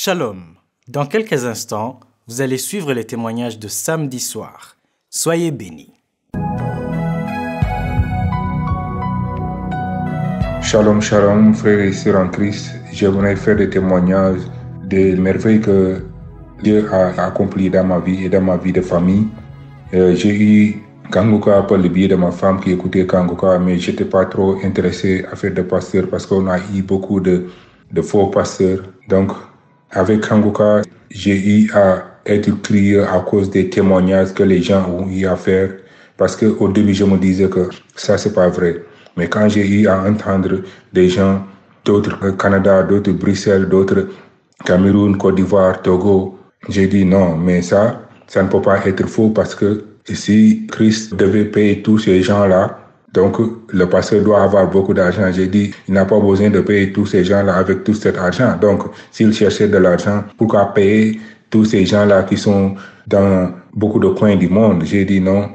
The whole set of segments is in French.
Shalom. Dans quelques instants, vous allez suivre les témoignages de samedi soir. Soyez bénis. Shalom, shalom, frères et sœurs en Christ. J'aimerais faire des témoignages des merveilles que Dieu a accompli dans ma vie et dans ma vie de famille. Euh, j'ai eu Kanguka par le biais de ma femme qui écoutait Kanguka, mais j'étais pas trop intéressé à faire de pasteur parce qu'on a eu beaucoup de, de faux pasteurs. Donc, avec Kanguka, j'ai eu à être crié à cause des témoignages que les gens ont eu à faire. Parce que au début, je me disais que ça, c'est pas vrai. Mais quand j'ai eu à entendre des gens d'autres Canada, d'autres Bruxelles, d'autres Cameroun, Côte d'Ivoire, Togo, j'ai dit non, mais ça, ça ne peut pas être faux parce que si Christ devait payer tous ces gens-là, donc le pasteur doit avoir beaucoup d'argent. J'ai dit, il n'a pas besoin de payer tous ces gens-là avec tout cet argent. Donc, s'il cherchait de l'argent, pourquoi payer tous ces gens-là qui sont dans beaucoup de coins du monde? J'ai dit non,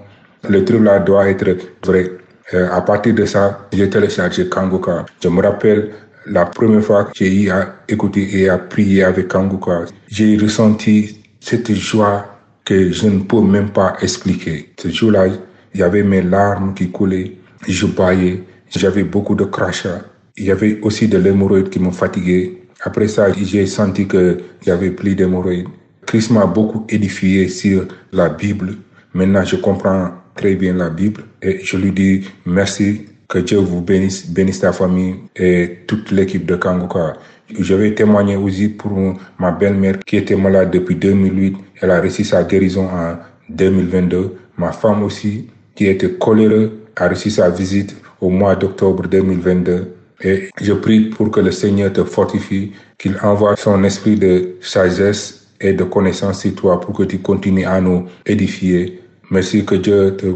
le truc là doit être vrai. Euh, à partir de ça, j'ai téléchargé Kanguka. Je me rappelle la première fois que j'ai eu à écouter et à prier avec Kanguka, j'ai ressenti cette joie que je ne peux même pas expliquer. Ce jour-là, il y avait mes larmes qui coulaient, je baillais, j'avais beaucoup de crachats. Il y avait aussi de l'hémorroïde qui me fatiguait. Après ça, j'ai senti que j'avais plus d'hémorroïdes. Christ m'a beaucoup édifié sur la Bible. Maintenant, je comprends très bien la Bible et je lui dis merci, que Dieu vous bénisse, bénisse ta famille et toute l'équipe de Kangoka. Je vais témoigner aussi pour ma belle-mère qui était malade depuis 2008. Elle a reçu sa guérison en 2022. Ma femme aussi, qui était coléreux, a reçu sa visite au mois d'octobre 2022. Et je prie pour que le Seigneur te fortifie, qu'il envoie son esprit de sagesse et de connaissance sur toi pour que tu continues à nous édifier. Merci que Dieu te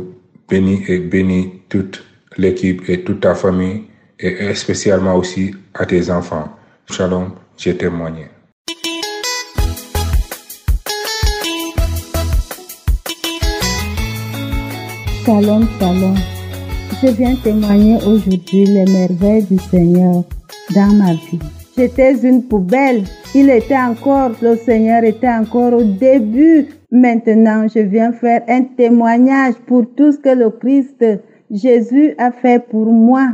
bénisse et bénisse toute l'équipe et toute ta famille et spécialement aussi à tes enfants. Shalom, j'ai témoigné. Shalom, shalom. Je viens témoigner aujourd'hui les merveilles du Seigneur dans ma vie. J'étais une poubelle. Il était encore, le Seigneur était encore au début. Maintenant, je viens faire un témoignage pour tout ce que le Christ Jésus a fait pour moi.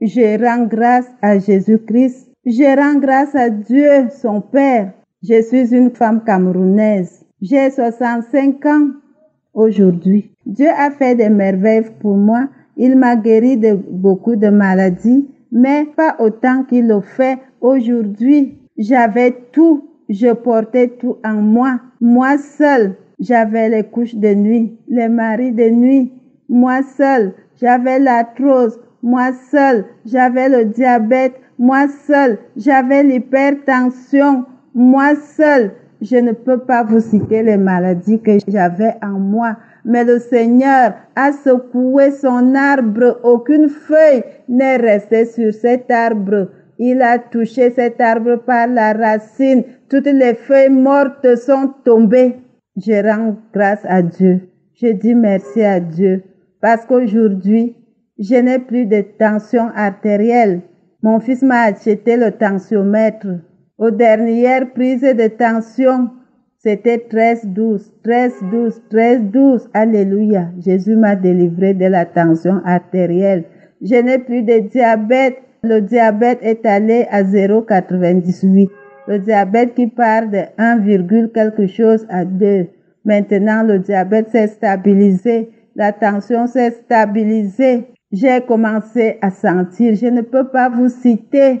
Je rends grâce à Jésus-Christ. Je rends grâce à Dieu, son Père. Je suis une femme camerounaise. J'ai 65 ans aujourd'hui. Dieu a fait des merveilles pour moi. Il m'a guéri de beaucoup de maladies, mais pas autant qu'il le fait aujourd'hui. J'avais tout. Je portais tout en moi. Moi seul, j'avais les couches de nuit, les maris de nuit. Moi seul, j'avais l'arthrose. Moi seul, j'avais le diabète. Moi seul, j'avais l'hypertension. Moi seul, je ne peux pas vous citer les maladies que j'avais en moi. Mais le Seigneur a secoué son arbre. Aucune feuille n'est restée sur cet arbre. Il a touché cet arbre par la racine. Toutes les feuilles mortes sont tombées. Je rends grâce à Dieu. Je dis merci à Dieu. Parce qu'aujourd'hui, je n'ai plus de tension artérielle. Mon fils m'a acheté le tensiomètre. Aux dernières prises de tension, c'était 13, 12, 13, 12, 13, 12. Alléluia. Jésus m'a délivré de la tension artérielle. Je n'ai plus de diabète. Le diabète est allé à 0,98. Le diabète qui part de 1, quelque chose à 2. Maintenant, le diabète s'est stabilisé. La tension s'est stabilisée. J'ai commencé à sentir. Je ne peux pas vous citer.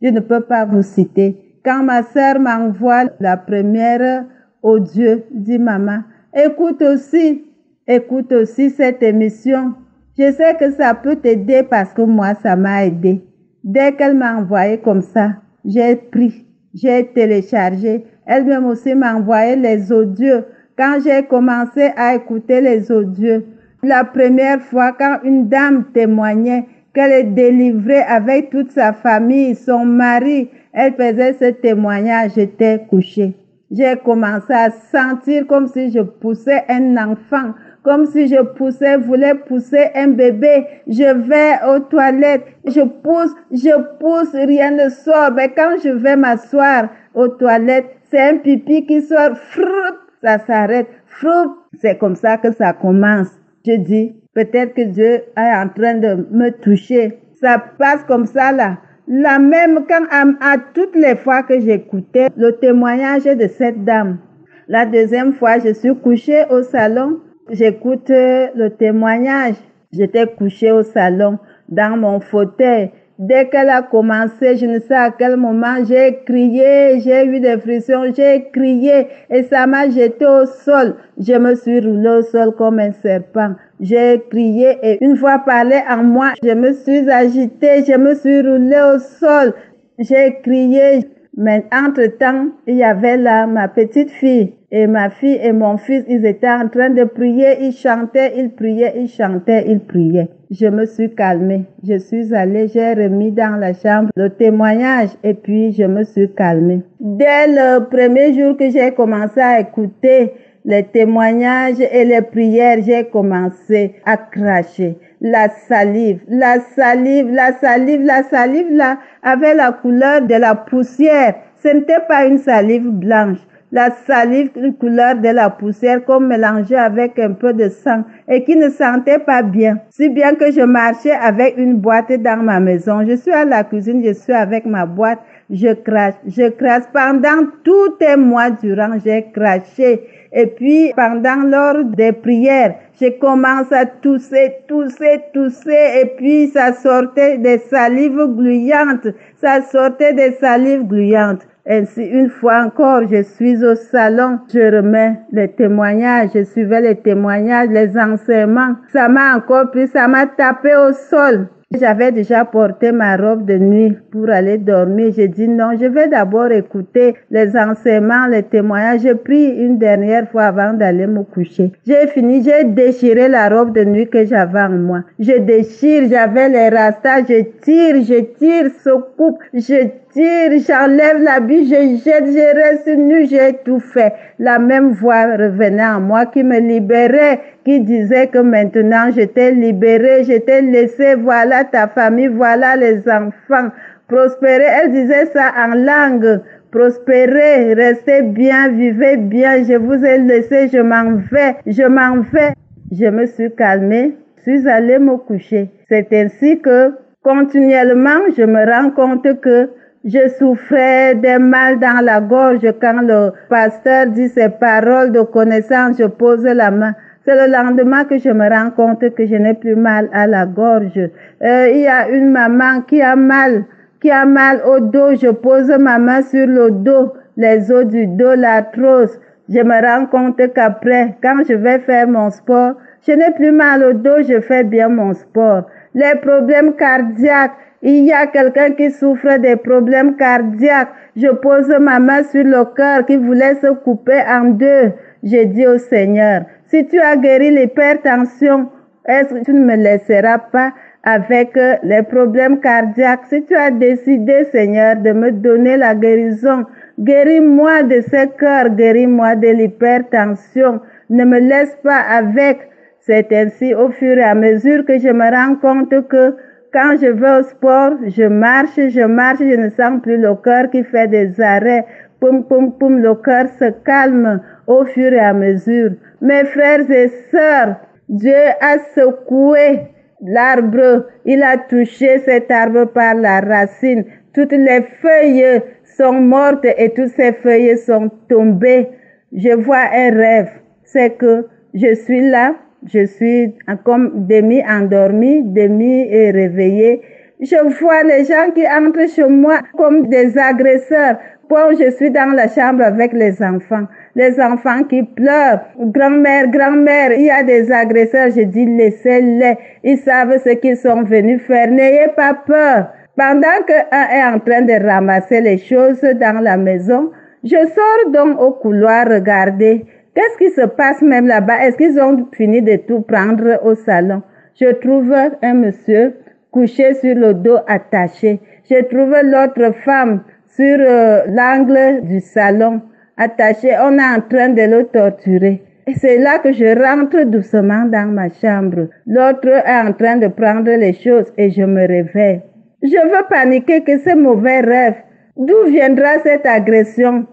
Je ne peux pas vous citer. Quand ma sœur m'envoie la première audio, dit maman, écoute aussi, écoute aussi cette émission. Je sais que ça peut t'aider parce que moi, ça m'a aidé. Dès qu'elle m'a envoyé comme ça, j'ai pris, j'ai téléchargé. Elle-même aussi m'a envoyé les audios. Quand j'ai commencé à écouter les audios, la première fois quand une dame témoignait qu'elle est délivrée avec toute sa famille, son mari, elle faisait ce témoignage, j'étais couchée. J'ai commencé à sentir comme si je poussais un enfant, comme si je poussais, voulais pousser un bébé. Je vais aux toilettes, je pousse, je pousse, rien ne sort. Mais quand je vais m'asseoir aux toilettes, c'est un pipi qui sort, froup, ça s'arrête, froup. C'est comme ça que ça commence. Je dis, peut-être que Dieu est en train de me toucher. Ça passe comme ça là. La même quand à, toutes les fois que j'écoutais le témoignage de cette dame. La deuxième fois, je suis couchée au salon. J'écoute le témoignage. J'étais couchée au salon dans mon fauteuil. Dès qu'elle a commencé, je ne sais à quel moment, j'ai crié, j'ai eu des frissons, j'ai crié et ça m'a jeté au sol. Je me suis roulé au sol comme un serpent. J'ai crié et une fois parlé en moi, je me suis agitée, je me suis roulé au sol. J'ai crié, mais entre-temps, il y avait là ma petite fille et ma fille et mon fils, ils étaient en train de prier, ils chantaient, ils priaient, ils chantaient, ils priaient. Je me suis calmée. Je suis allée, j'ai remis dans la chambre le témoignage et puis je me suis calmée. Dès le premier jour que j'ai commencé à écouter les témoignages et les prières, j'ai commencé à cracher. La salive, la salive, la salive, la salive là avait la couleur de la poussière. Ce n'était pas une salive blanche. La salive, une couleur de la poussière comme mélangée avec un peu de sang et qui ne sentait pas bien. Si bien que je marchais avec une boîte dans ma maison. Je suis à la cuisine, je suis avec ma boîte, je crache, je crache. Pendant tout un mois durant, j'ai craché. Et puis, pendant l'heure des prières, je commence à tousser, tousser, tousser, et puis ça sortait des salives gluantes, ça sortait des salives gluantes. Ainsi, une fois encore, je suis au salon, je remets les témoignages, je suivais les témoignages, les enseignements. Ça m'a encore pris, ça m'a tapé au sol. J'avais déjà porté ma robe de nuit pour aller dormir. J'ai dit non, je vais d'abord écouter les enseignements, les témoignages. J'ai pris une dernière fois avant d'aller me coucher. J'ai fini, j'ai déchiré la robe de nuit que j'avais en moi. Je déchire, j'avais les rastas, je tire, je tire, se coupe, je tire, j'enlève l'habit, je jette, je reste nu, j'ai tout fait. La même voix revenait en moi qui me libérait, qui disait que maintenant j'étais libérée, j'étais laissée, voilà ta famille, voilà les enfants. Prospérer, elle disait ça en langue. Prospérer, restez bien, vivez bien, je vous ai laissé, je m'en vais, je m'en vais. Je me suis calmée, suis allée me coucher. C'est ainsi que continuellement, je me rends compte que je souffrais d'un mal dans la gorge quand le pasteur dit ses paroles de connaissance, je pose la main. C'est le lendemain que je me rends compte que je n'ai plus mal à la gorge. Euh, il y a une maman qui a mal, qui a mal au dos. Je pose ma main sur le dos, les os du dos, l'arthrose. Je me rends compte qu'après, quand je vais faire mon sport, je n'ai plus mal au dos, je fais bien mon sport. Les problèmes cardiaques, il y a quelqu'un qui souffre des problèmes cardiaques. Je pose ma main sur le cœur qui voulait se couper en deux. Je dis au Seigneur, si tu as guéri l'hypertension, est-ce que tu ne me laisseras pas avec euh, les problèmes cardiaques? Si tu as décidé, Seigneur, de me donner la guérison, guéris-moi de ce cœur, guéris-moi de l'hypertension. Ne me laisse pas avec. C'est ainsi au fur et à mesure que je me rends compte que quand je vais au sport, je marche, je marche, je ne sens plus le cœur qui fait des arrêts. Poum, poum, poum, le cœur se calme au fur et à mesure. Mes frères et sœurs, Dieu a secoué l'arbre. Il a touché cet arbre par la racine. Toutes les feuilles sont mortes et toutes ces feuilles sont tombées. Je vois un rêve. C'est que je suis là, je suis comme demi-endormie, demi-réveillée. Je vois les gens qui entrent chez moi comme des agresseurs. Quand je suis dans la chambre avec les enfants, les enfants qui pleurent, grand-mère, grand-mère, il y a des agresseurs, je dis laissez-les, ils savent ce qu'ils sont venus faire, n'ayez pas peur. Pendant qu'un est en train de ramasser les choses dans la maison, je sors donc au couloir regarder Qu'est-ce qui se passe même là-bas? Est-ce qu'ils ont fini de tout prendre au salon? Je trouve un monsieur couché sur le dos attaché. Je trouve l'autre femme sur euh, l'angle du salon attachée. On est en train de le torturer. Et c'est là que je rentre doucement dans ma chambre. L'autre est en train de prendre les choses et je me réveille. Je veux paniquer que ce mauvais rêve. D'où viendra cette agression?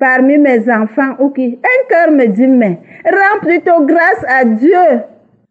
Parmi mes enfants ou qui Un cœur me dit, mais rends plutôt grâce à Dieu.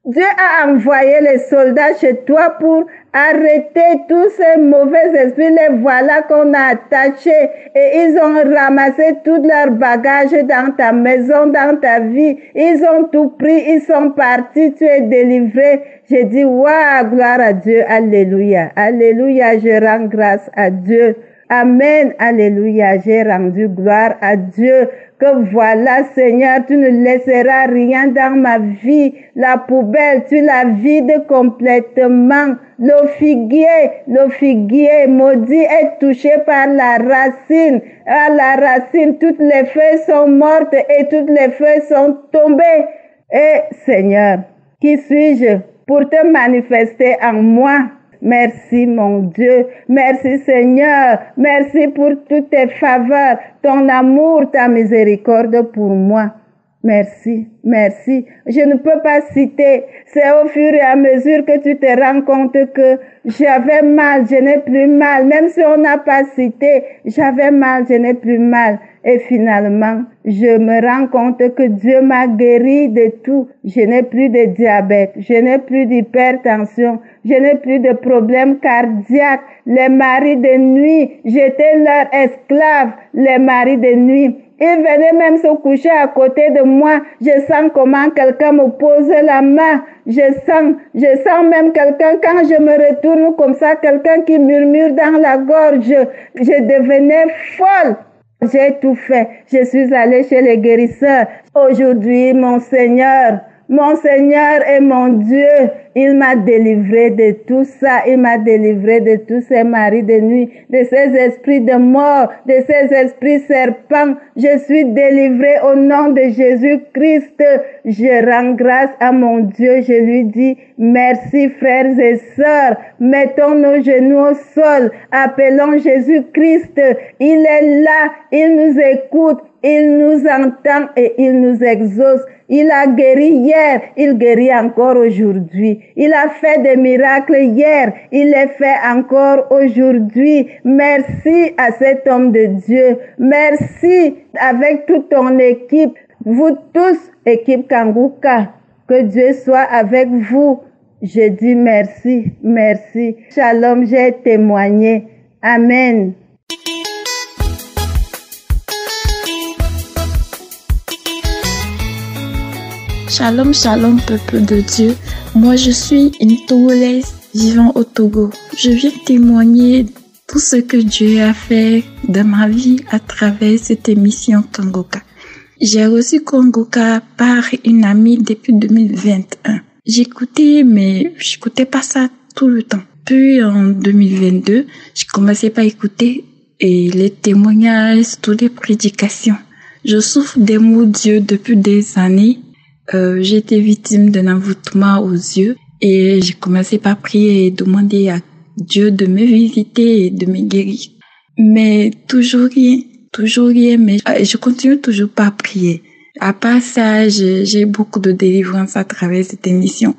Dieu a envoyé les soldats chez toi pour arrêter tous ces mauvais esprits. Les voilà qu'on a attachés et ils ont ramassé tout leur bagage dans ta maison, dans ta vie. Ils ont tout pris, ils sont partis, tu es délivré. J'ai dit, waouh, gloire à Dieu, alléluia, alléluia, je rends grâce à Dieu. Amen, alléluia, j'ai rendu gloire à Dieu que voilà, Seigneur, tu ne laisseras rien dans ma vie. La poubelle, tu la vides complètement. Le figuier, le figuier maudit est touché par la racine. À la racine, toutes les feuilles sont mortes et toutes les feuilles sont tombées. Et Seigneur, qui suis-je pour te manifester en moi? Merci mon Dieu. Merci Seigneur. Merci pour toutes tes faveurs, ton amour, ta miséricorde pour moi. Merci, merci. Je ne peux pas citer. C'est au fur et à mesure que tu te rends compte que j'avais mal, je n'ai plus mal. Même si on n'a pas cité, j'avais mal, je n'ai plus mal. Et finalement, je me rends compte que Dieu m'a guéri de tout. Je n'ai plus de diabète, je n'ai plus d'hypertension, je n'ai plus de problèmes cardiaques. Les maris de nuit, j'étais leur esclave, les maris de nuit. Il venait même se coucher à côté de moi. Je sens comment quelqu'un me pose la main. Je sens, je sens même quelqu'un quand je me retourne comme ça, quelqu'un qui murmure dans la gorge. Je devenais folle. J'ai tout fait. Je suis allée chez les guérisseurs. Aujourd'hui, mon Seigneur, mon Seigneur et mon Dieu, il m'a délivré de tout ça. Il m'a délivré de tous ces maris de nuit, de ces esprits de mort, de ces esprits serpents. Je suis délivré au nom de Jésus-Christ. Je rends grâce à mon Dieu. Je lui dis merci frères et sœurs. Mettons nos genoux au sol. Appelons Jésus-Christ. Il est là. Il nous écoute. Il nous entend et il nous exauce. Il a guéri hier, il guérit encore aujourd'hui. Il a fait des miracles hier, il les fait encore aujourd'hui. Merci à cet homme de Dieu. Merci avec toute ton équipe, vous tous, équipe Kanguka. Que Dieu soit avec vous. Je dis merci, merci. Shalom, j'ai témoigné. Amen. Shalom, shalom, peuple de Dieu. Moi, je suis une Togolaise vivant au Togo. Je viens témoigner tout ce que Dieu a fait dans ma vie à travers cette émission Kangoka. J'ai reçu Kangoka par une amie depuis 2021. J'écoutais, mais j'écoutais pas ça tout le temps. Puis en 2022, j'ai commencé à écouter et les témoignages, toutes les prédications. Je souffre des mots Dieu depuis des années euh, j'ai été victime d'un envoûtement aux yeux et j'ai commencé par prier et demander à Dieu de me visiter et de me guérir. Mais toujours rien, toujours rien, mais je continue toujours pas à prier. À part ça, j'ai beaucoup de délivrance à travers cette émission,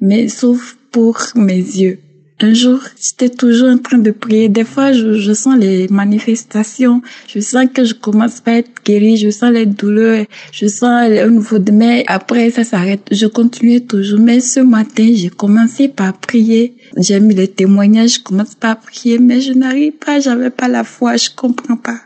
mais sauf pour mes yeux. Un jour, j'étais toujours en train de prier. Des fois, je, je, sens les manifestations. Je sens que je commence à être guérie. Je sens les douleurs. Je sens un nouveau de mais après, ça s'arrête. Je continuais toujours. Mais ce matin, j'ai commencé par prier. J'ai mis les témoignages. Je commence pas à prier, mais je n'arrive pas. J'avais pas la foi. Je comprends pas.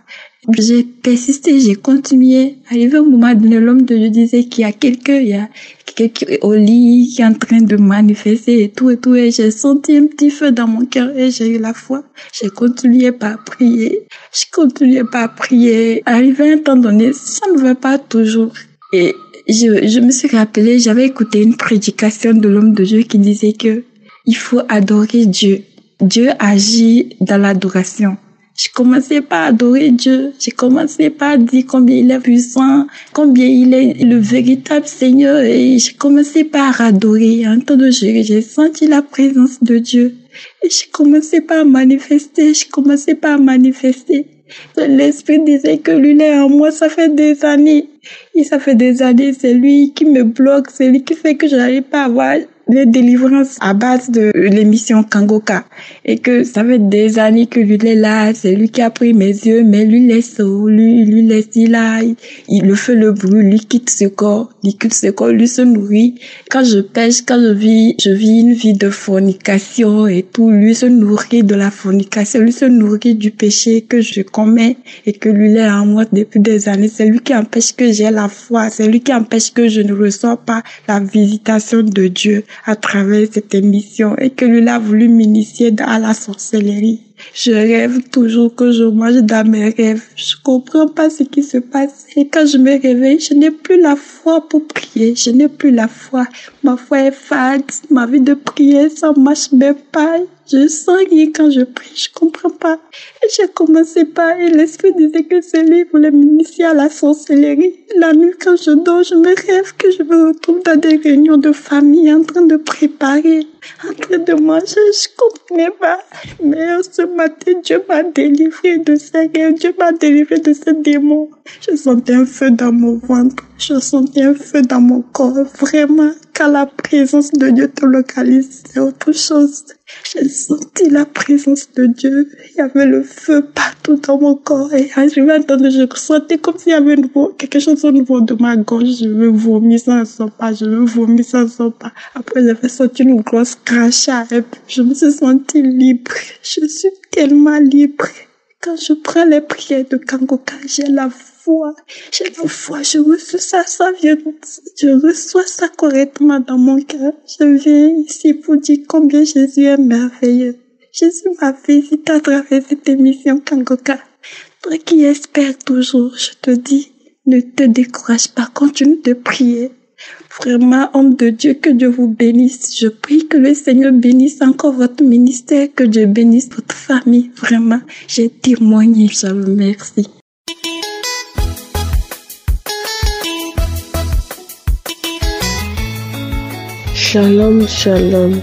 J'ai persisté, j'ai continué. Arrivé un moment donné, l'homme de Dieu disait qu'il y a quelqu'un, il y a quelqu'un au lit qui est en train de manifester et tout et tout. Et j'ai senti un petit feu dans mon cœur et j'ai eu la foi. J'ai continué par prier. J'ai continué par prier. Arrivé un temps donné, ça ne va pas toujours. Et je, je me suis rappelé, j'avais écouté une prédication de l'homme de Dieu qui disait que il faut adorer Dieu. Dieu agit dans l'adoration. J'ai commencé par adorer Dieu. J'ai commencé par dire combien il est puissant, combien il est le véritable Seigneur. Et j'ai commencé par adorer. En temps de j'ai senti la présence de Dieu. Et j'ai commencé par manifester. J'ai commencé par manifester. L'esprit disait que lui est en moi, ça fait des années. Et ça fait des années, c'est lui qui me bloque, c'est lui qui fait que je n'arrive pas à avoir les délivrances à base de l'émission Kangoka. Et que ça fait des années que lui est là, c'est lui qui a pris mes yeux, mais lui laisse, lui, lui laisse, il a, il le fait le bruit, lui quitte ce corps, il quitte ce corps, lui se nourrit. Quand je pêche, quand je vis, je vis une vie de fornication et tout, lui se nourrit de la fornication, lui se nourrit du péché que je commets et que lui est en moi depuis des années. C'est lui qui empêche que j'ai la foi, c'est lui qui empêche que je ne ressens pas la visitation de Dieu à travers cette émission et que lui a voulu m'initier à la sorcellerie. Je rêve toujours que je mange dans mes rêves. Je comprends pas ce qui se passe. Et quand je me réveille, je n'ai plus la foi pour prier. Je n'ai plus la foi. Ma foi est fade. Ma vie de prier, ça marche même pas. Je sens rien quand je prie. Je comprends pas. Et j'ai commencé par, et l'esprit disait que ce livre voulait m'initier à la sorcellerie. La nuit, quand je dors, je me rêve que je me retrouve dans des réunions de famille en train de préparer, en train de manger. Je comprenais pas. Mais ce matin, Dieu m'a délivré de ces rêves. Dieu m'a délivré de ces démons. Je sentais un feu dans mon ventre. Je sentais un feu dans mon corps. Vraiment, quand la présence de Dieu te localise, c'est autre chose. J'ai senti la présence de Dieu. Il y avait le feu partout dans mon corps. Et je m'attendais, je sentais comme s'il y avait nouveau, quelque chose de nouveau de ma gorge. Je veux vomir, ça ne pas. Je veux vomir, ça ne pas. Après, j'avais senti une grosse crachat. Et puis, je me suis sentie libre. Je suis tellement libre. Quand je prends les prières de Kangoka, j'ai la foi. J'ai la foi. Je reçois ça, ça vient, je reçois ça correctement dans mon cœur. Je viens ici pour dire combien Jésus est merveilleux. Jésus m'a visité à travers cette émission Kangoka. Toi qui espères toujours, je te dis, ne te décourage pas, continue de prier. Vraiment, homme de Dieu, que Dieu vous bénisse. Je prie que le Seigneur bénisse encore votre ministère, que Dieu bénisse votre famille. Vraiment, j'ai témoigné, je vous remercie. Shalom, shalom,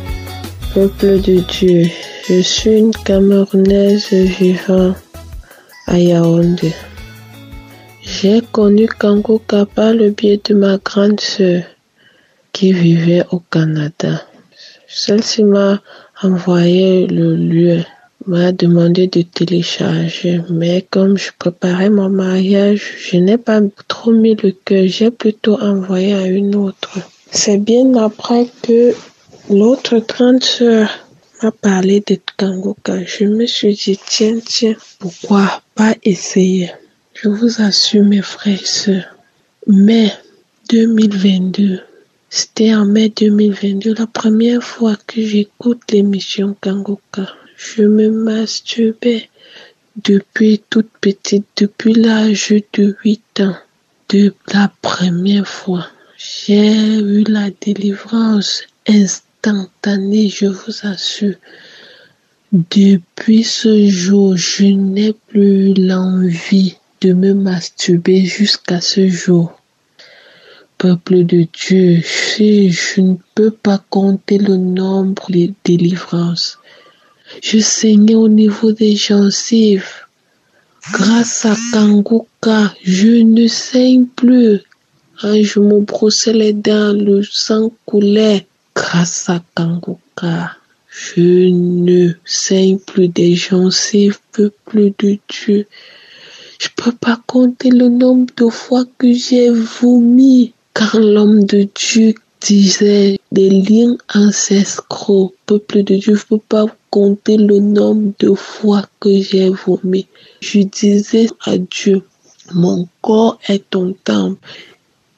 peuple de Dieu. Je suis une Camerounaise vivant à Yaoundé. J'ai connu Kangoka par le biais de ma grande sœur qui vivait au Canada. Celle-ci m'a envoyé le lieu, m'a demandé de télécharger, mais comme je préparais mon mariage, je n'ai pas trop mis le cœur, j'ai plutôt envoyé à une autre. C'est bien après que l'autre grande sœur m'a parlé de Kangoka. Je me suis dit, tiens, tiens, pourquoi pas essayer? Je vous assure, mes frères et sœurs, mai 2022, c'était en mai 2022, la première fois que j'écoute l'émission Kangoka. Je me masturbais depuis toute petite, depuis l'âge de 8 ans, de la première fois. J'ai eu la délivrance instantanée, je vous assure. Depuis ce jour, je n'ai plus l'envie de me masturber jusqu'à ce jour. Peuple de Dieu, je, ne peux pas compter le nombre de délivrances. Je saignais au niveau des gencives. Grâce à Kanguka, je ne saigne plus. Je me brossais les dents, le sang coulait. Grâce à Kanguka, je ne saigne plus des gencives, peuple de Dieu. Je peux pas compter le nombre de fois que j'ai vomi quand l'homme de Dieu disait des liens ancestraux. Peuple de Dieu, je peux pas compter le nombre de fois que j'ai vomi. Je disais à Dieu, mon corps est ton temple.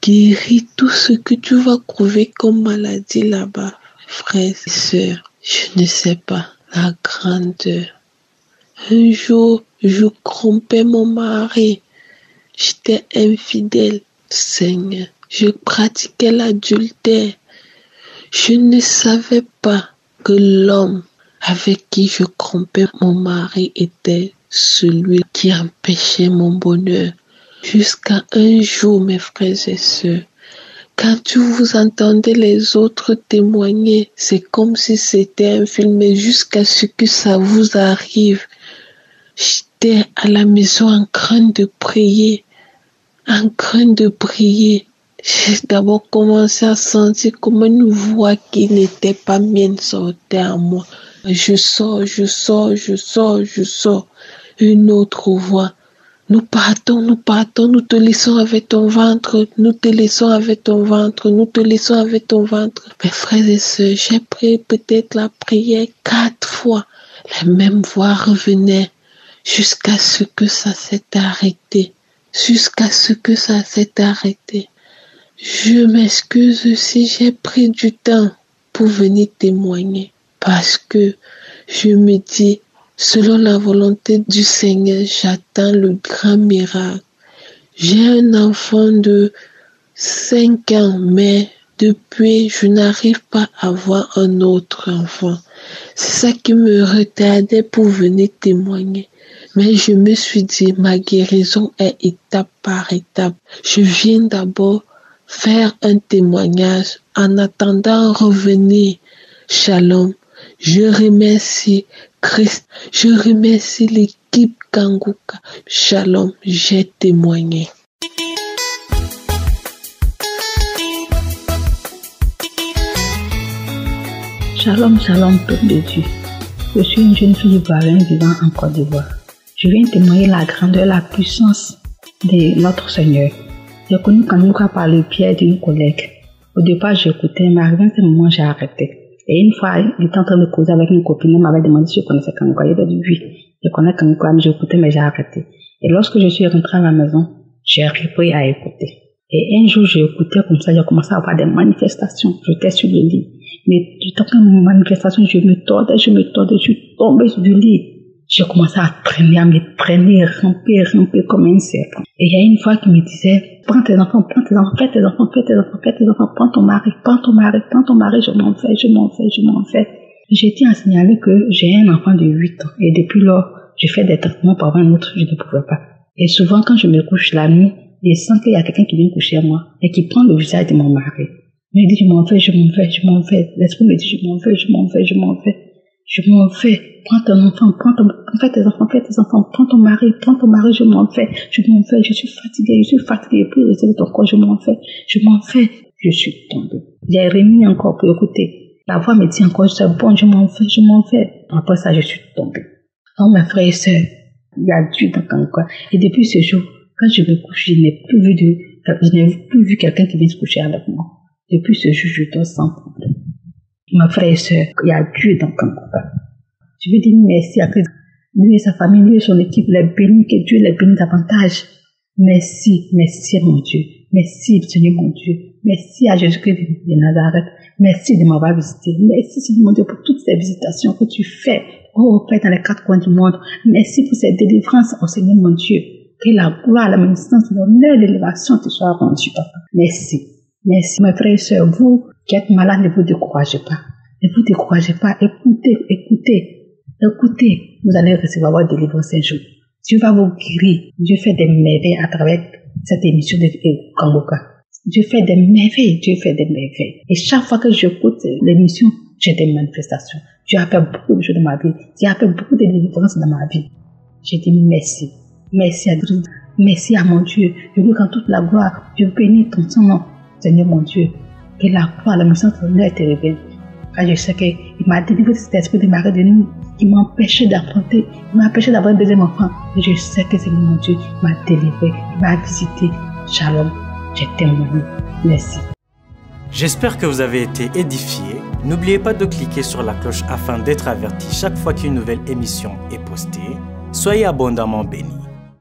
Guéris tout ce que tu vas trouver comme maladie là-bas, frères et sœurs. Je ne sais pas la grandeur. Un jour, je trompais mon mari. J'étais infidèle, Seigneur. Je pratiquais l'adultère. Je ne savais pas que l'homme avec qui je trompais mon mari était celui qui empêchait mon bonheur. Jusqu'à un jour, mes frères et sœurs, quand vous entendez les autres témoigner, c'est comme si c'était un film, mais jusqu'à ce que ça vous arrive. j'étais à la maison en train de prier, en train de prier. J'ai d'abord commencé à sentir comme une voix qui n'était pas mienne sortait à moi? Je sors, je sors, je sors, je sors. Une autre voix. Nous partons, nous partons, nous te laissons avec ton ventre, nous te laissons avec ton ventre, nous te laissons avec ton ventre. Mes frères et sœurs, j'ai prié peut-être la prière quatre fois. La même voix revenait jusqu'à ce que ça s'est arrêté. Jusqu'à ce que ça s'est arrêté. Je m'excuse si j'ai pris du temps pour venir témoigner parce que je me dis, selon la volonté du Seigneur, j'attends le grand miracle. J'ai un enfant de 5 ans, mais depuis, je n'arrive pas à avoir un autre enfant. C'est ça qui me retardait pour venir témoigner. Mais je me suis dit, ma guérison est étape par étape. Je viens d'abord faire un témoignage en attendant revenir. Shalom. Je remercie Christ. Je remercie l'équipe Kanguka. Shalom. J'ai témoigné. Shalom, shalom, peuple de Dieu. Je suis une jeune fille ivoirienne vivant en Côte d'Ivoire. Je viens témoigner la grandeur, la puissance de notre Seigneur. J'ai connu Kanouka par le pied d'une collègue. Au départ, j'écoutais, mais arrivé à ce moment, j'ai arrêté. Et une fois, il était en train de causer avec une copine, elle m'avait demandé si je connaissais Kanouka. Il avait dit oui, je connais Kanouka, mais j'écoutais, mais j'ai arrêté. Et lorsque je suis rentrée à la maison, j'ai repris à écouter. Et un jour, j'ai écouté comme ça, j'ai commencé à avoir des manifestations. J'étais sur le lit. Mais tout en une manifestation, je me tordais, je me tordais, je suis tombée sur le lit. J'ai commencé à traîner, à me traîner, ramper, ramper comme un serpent. Et il y a une fois qui me disait, prends tes enfants, prends tes enfants, fais tes enfants, fais tes enfants, tes enfants, prends ton mari, prends ton mari, prends ton mari, je m'en fais, je m'en fais, je m'en fais. J'ai tiens à signaler que j'ai un enfant de 8 ans. Et depuis lors, je fais des traitements avoir un autre, je ne pouvais pas. Et souvent, quand je me couche la nuit, je sens qu'il y a quelqu'un qui vient coucher à moi et qui prend le visage de mon mari. Il me dit, je m'en fais, je m'en fais, je m'en fais. L'esprit me dit, je m'en fais, je m'en fais, je m'en fais. Je m'en fais. Prends ton enfant, prends ton, fais tes enfants, fais tes enfants, prends ton mari, prends ton mari, je m'en fais, je m'en fais, je suis fatiguée, je suis fatiguée, puis rester ton corps, je m'en fais, je m'en fais. Je suis tombée. J'ai remis encore pour écouter. La voix me dit encore, c'est bon, je m'en fais, je m'en fais. Après ça, je suis tombée. Oh, mes frères et sœurs, il y a Dieu dans corps. Et depuis ce jour, quand je me couche, je n'ai plus vu de, je n'ai plus vu quelqu'un qui vient se coucher avec moi. Depuis ce jour, je dors sans problème. Ma frère et sœur, il y a Dieu dans Kangoka. Je veux dire merci à Christ. Lui et sa famille, lui et son équipe, les bénis, que Dieu les bénisse davantage. Merci, merci mon Dieu. Merci Seigneur mon Dieu. Merci à Jésus-Christ de Nazareth. Merci de m'avoir visité. Merci Seigneur mon Dieu pour toutes ces visitations que tu fais. Oh Père dans les quatre coins du monde. Merci pour ces délivrances, oh Seigneur mon Dieu. Que la gloire, la magnificence, l'honneur, l'élévation te soient rendues, papa. Merci. Merci, mes frères et sœurs. Vous qui êtes malades, ne vous découragez pas. Ne vous découragez pas. Écoutez, écoutez, écoutez. Vous allez recevoir votre délivrance un jour. Dieu va vous guérir. Dieu fait des merveilles à travers cette émission de Kangoka. Dieu fait des merveilles. Dieu fait des merveilles. Et chaque fois que j'écoute l'émission, j'ai des manifestations. Dieu a fait beaucoup de choses dans ma vie. Dieu a fait beaucoup de délivrances dans ma vie. J'ai dit merci. Merci à Dieu. Merci à mon Dieu. Je lui rends toute la gloire. Je bénis ton nom. Seigneur mon Dieu, que la gloire, la mission de te révèle. Car je sais qu'il m'a délivré cet esprit de mari de nous qui m'empêchait d'affronter, qui m'a empêché d'avoir un deuxième enfant. Et je sais que c'est mon Dieu m'a délivré, qui m'a visité. Shalom, j'ai témoigné. Merci. J'espère que vous avez été édifiés. N'oubliez pas de cliquer sur la cloche afin d'être averti chaque fois qu'une nouvelle émission est postée. Soyez abondamment bénis.